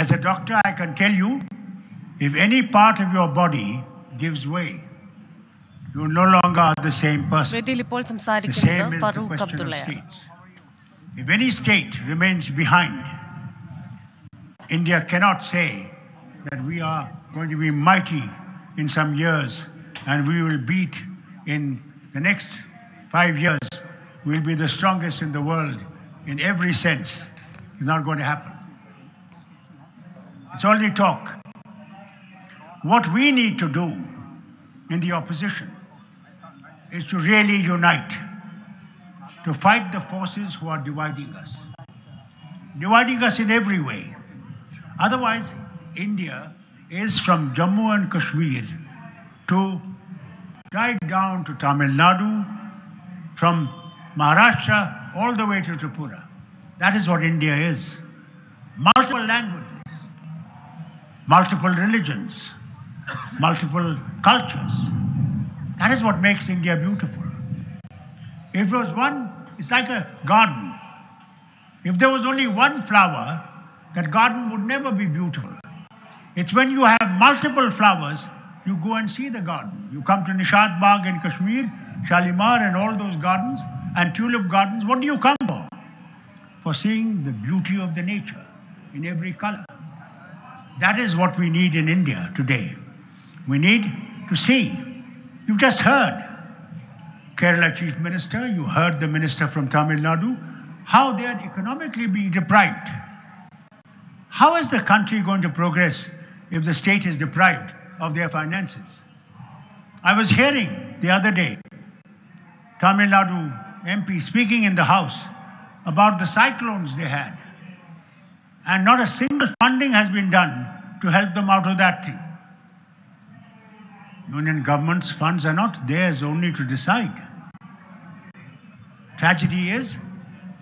As a doctor, I can tell you if any part of your body gives way, you no longer are the same person. വേദിയിൽ ഇപ്പോൾ The same സംസാരിക്കുന്നത് is the Farooq question of അബ്ദുള്ളയാണ് states. If any state remains behind, India cannot say that we are going to be mighty in some years and we will beat in the next five years, we'll be the strongest in the world in every sense. It's not going to happen. It's only talk. What we need to do in the opposition is to really unite, to fight the forces who are dividing us, dividing us in every way. Otherwise, India is from Jammu and Kashmir to right down to Tamil Nadu, from Maharashtra all the way to Tripura. That is what India is. Multiple languages, multiple religions, multiple cultures. That is what makes India beautiful. If it was one, it's like a garden. If there was only one flower, that garden would never be beautiful. It's when you have multiple flowers, you go and see the garden. You come to Nishad Bagh in Kashmir, Shalimar, and all those gardens, and tulip gardens. What do you come for? For seeing the beauty of the nature in every color. That is what we need in India today. We need to see. You've just heard Kerala Chief Minister, you heard the Minister from Tamil Nadu, how they are economically being deprived. How is the country going to progress if the state is deprived of their finances? I was hearing the other day Tamil Nadu MP speaking in the House about the cyclones they had And not a single funding has been done to help them out of that thing. Union government's funds are not theirs only to decide. Tragedy is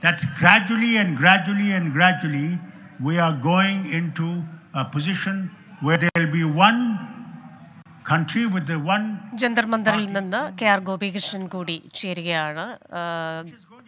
that gradually and gradually and gradually we are going into a position where there will be one country with the one Jantar മന്ദറിൽ നിന്ന് K R Gopikrishnan കൂടി ചേരുകയാണ് ആ,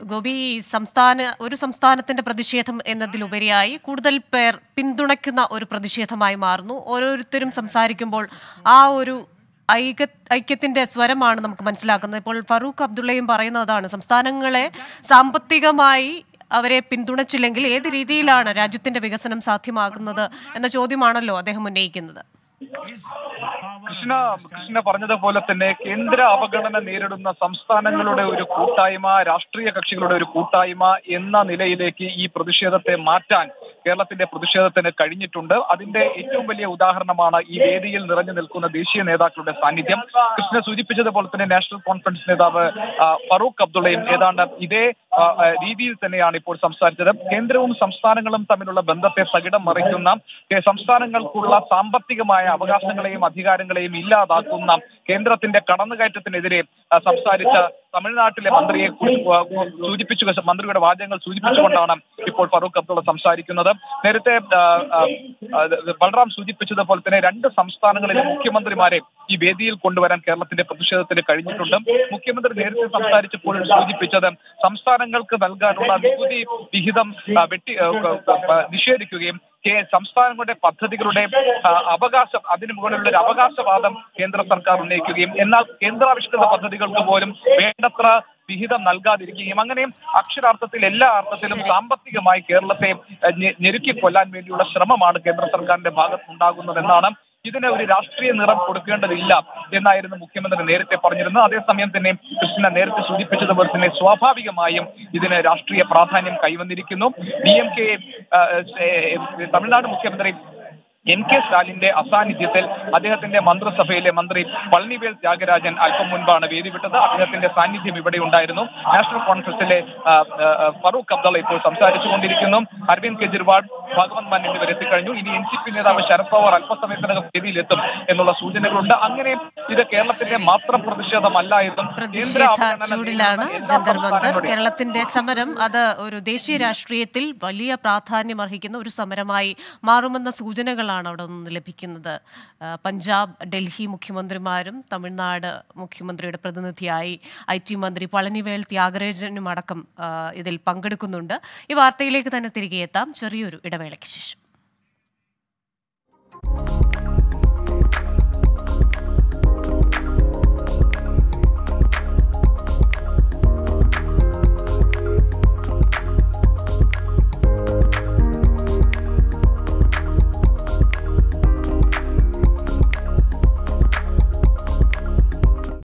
Gopi സംസ്ഥാന ഒരു സംസ്ഥാനത്തിന്റെ പ്രതിഷേധം എന്നതിലുപരിയായി കൂടുതൽ പേർ പിന്തുണയ്ക്കുന്ന ഒരു പ്രതിഷേധമായി മാറുന്നു. ഓരോരുത്തരും സംസാരിക്കുമ്പോൾ ആ ഒരു ഐക ഐക്യത്തിന്റെ സ്വരമാണ് നമുക്ക് മനസ്സിലാക്കുന്നത്. ഇപ്പോൾ ഫറൂഖ് അബ്ദുള്ളയും പറയുന്നതാണ് സംസ്ഥാനങ്ങളെ സാമ്പത്തികമായി അവരെ പിന്തുണച്ചില്ലെങ്കിൽ ഏത് രീതിയിലാണ് രാജ്യത്തിന്റെ വികസനം സാധ്യമാകുന്നത്? എന്ന ചോദ്യമാണല്ലോ അദ്ദേഹം ഉന്നയിക്കുന്നത്. കൃഷ്ണ കൃഷ്ണ പറഞ്ഞതുപോലെ തന്നെ കേന്ദ്ര അവഗണന നേരിടുന്ന സംസ്ഥാനങ്ങളുടെ ഒരു കൂട്ടായ്മ രാഷ്ട്രീയ കക്ഷികളുടെ ഒരു കൂട്ടായ്മ എന്ന നിലയിലേക്ക് ഈ പ്രതിഷേധത്തെ മാറ്റാൻ കേരളത്തിന്റെ പ്രതിഷേധത്തിന് കഴിഞ്ഞിട്ടുണ്ട്. അതിന്റെ ഏറ്റവും വലിയ ഉദാഹരണമാണ് ഈ വേദിയിൽ നിറഞ്ഞു നിൽക്കുന്ന ദേശീയ നേതാക്കളുടെ സാന്നിധ്യം. കൃഷ്ണ സൂചിപ്പിച്ചതുപോലെ തന്നെ നാഷണൽ കോൺഫറൻസ് നേതാവ് ഫറൂഖ് അബ്ദുള്ളയും ഏതാണ്ട് ഇതേ രീതിയിൽ തന്നെയാണ് ഇപ്പോൾ സംസാരിച്ചത്. കേന്ദ്രവും സംസ്ഥാനങ്ങളും തമ്മിലുള്ള ബന്ധത്തെ തകിടം മറിക്കുന്ന സംസ്ഥാനങ്ങൾക്കുള്ള സാമ്പത്തികമായ അവകാശങ്ങളെയും അധികാരങ്ങളെയും ഇല്ലാതാക്കുന്ന കേന്ദ്രത്തിന്റെ കടന്നുകയറ്റത്തിനെതിരെ സംസാരിച്ച തമിഴ്നാട്ടിലെ മന്ത്രിയെ സൂചിപ്പിച്ചു മന്ത്രിയുടെ വാചകങ്ങൾ സൂചിപ്പിച്ചുകൊണ്ടാണ് ഇപ്പോൾ ഫറൂഖ് അബ്ദുള്ള സംസാരിക്കുന്നത്. നേരത്തെ ബൽറാം സൂചിപ്പിച്ചതുപോലെ തന്നെ രണ്ട് സംസ്ഥാനങ്ങളിലെ മുഖ്യമന്ത്രിമാരെ ഈ വേദിയിൽ കൊണ്ടുവരാൻ കേരളത്തിന്റെ പ്രതിഷേധത്തിന് കഴിഞ്ഞിട്ടുണ്ട്. മുഖ്യമന്ത്രി നേരത്തെ സംസാരിച്ചപ്പോൾ സൂചിപ്പിച്ചത് സംസ്ഥാനങ്ങൾക്ക് നൽകാനുള്ള നികുതി വിഹിതം വെട്ടി നിഷേധിക്കുകയും കേ- സംസ്ഥാനങ്ങളുടെ പദ്ധതികളുടെ അവകാശം അതിന് മുകളിലുള്ള ഒരു അവകാശവാദം കേന്ദ്ര സർക്കാർ ഉന്നയിക്കുകയും എന്നാൽ കേന്ദ്രാവിഷ്കൃത പദ്ധതികൾക്ക് പോലും വേണ്ടത്ര വിഹിതം നൽകാതിരിക്കുകയും അങ്ങനെ അക്ഷരാർത്ഥത്തിൽ എല്ലാ അർത്ഥത്തിലും സാമ്പത്തികമായി കേരളത്തെ ഞെരുക്കി കൊല്ലാൻ വേണ്ടിയുള്ള ശ്രമമാണ് കേന്ദ്ര സർക്കാരിന്റെ ഭാഗത്തുണ്ടാകുന്നതെന്നാണ് ഇതിന് ഒരു രാഷ്ട്രീയ നിറം കൊടുക്കേണ്ടതില്ല എന്നായിരുന്നു മുഖ്യമന്ത്രി നേരത്തെ പറഞ്ഞിരുന്നത് അതേസമയം തന്നെ കൃഷ്ണ നേരത്തെ സൂചിപ്പിച്ചതുപോലെ തന്നെ സ്വാഭാവികമായും ഇതിന് രാഷ്ട്രീയ പ്രാധാന്യം കൈവന്നിരിക്കുന്നു ഡി എം കെ തമിഴ്നാട് മുഖ്യമന്ത്രി എൻ കെ സ്റ്റാലിന്റെ അസാന്നിധ്യത്തിൽ അദ്ദേഹത്തിന്റെ മന്ത്രിസഭയിലെ മന്ത്രി പളനിവേൽ ത്യാഗരാജൻ അല്പം മുൻപാണ് വേദി വിട്ടത് അദ്ദേഹത്തിന്റെ സാന്നിധ്യം ഇവിടെ ഉണ്ടായിരുന്നു. നാഷണൽ കോൺഫറൻസിലെ ആ, ഫറൂഖ് അബ്ദുള്ള ഇപ്പോൾ സംസാരിച്ചുകൊണ്ടിരിക്കുന്നു. അരവിന്ദ് കെജ്രിവാൾ ഭഗവന്ത് മാൻ എന്നിവർ എത്തിക്കഴിഞ്ഞു. ഇനി എൻ സി പി നേതാവ് ശരത് പവാർ അല്പസമയത്തിനകം വേദിയിലെത്തും എന്നുള്ള സൂചനകളുണ്ട്. അങ്ങനെ ഇത് കേരളത്തിന്റെ മാത്രം പ്രതിഷേധമല്ല എന്നും ചൂടിലാണ് കേരളത്തിന്റെ സമരം അത് ഒരു ദേശീയ രാഷ്ട്രീയത്തിൽ വലിയ പ്രാധാന്യം അർഹിക്കുന്ന ഒരു സമരമായി മാറുമെന്ന സൂചനകളാണ് സന്ദേശങ്ങളാണ് അവിടെ നിന്ന് ലഭിക്കുന്നത്. പഞ്ചാബ് ഡൽഹി മുഖ്യമന്ത്രിമാരും തമിഴ്നാട് മുഖ്യമന്ത്രിയുടെ പ്രതിനിധിയായി ഐ ടി മന്ത്രി പളനിവേൽ ത്യാഗരാജനും അടക്കം ഇതിൽ പങ്കെടുക്കുന്നുണ്ട്. ഈ വാർത്തയിലേക്ക് തന്നെ തിരികെ എത്താം. ചെറിയൊരു ഇടവേളയ്ക്ക് ശേഷം.